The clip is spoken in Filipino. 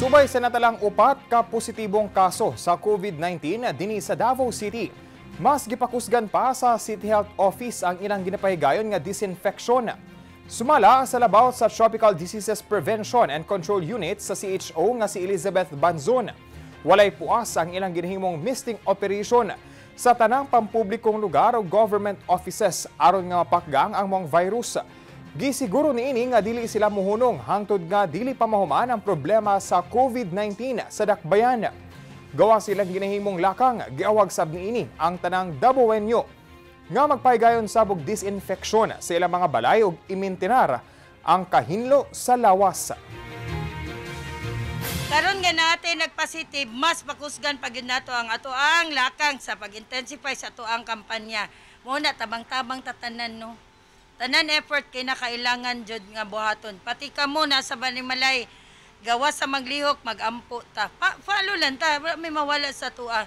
Subay sa natalang upat ka positibong kaso sa COVID-19 dinhi sa Davao City. Mas gipakusgan pa sa City Health Office ang ilang ginapahigayon nga disinfection. Sumala sa labaw sa Tropical Diseases Prevention and Control Unit sa CHO nga si Elizabeth Banzon. Walay puas ang ilang ginahimong misting operation sa tanang pampublikong lugar o government offices aron nga mapakgang ang mong virus. Gisiguro ni ini nga dili sila muhunong hangtod nga dili pa mahuman ang problema sa COVID-19 sa dakbayan. Gawa silang ginahimong lakang giawag sab ni ini ang tanang Dabuenyo nga magpaygayon sabog disinfeksyon sa ilang mga balay ug imintinar ang kahinlo sa lawas. Karon nga natin nagpositive, mas pakusgan pag nato ang ato ang lakang sa pag-intensify sa ato ang kampanya. Muna tabang-tabang tatanan no. Tanan effort kay na kailangan jud nga buhaton. Pati ka mo nasa Banimalay gawa sa maglihok magampo ta. Pa follow lang ta, may mawala sa tuwa.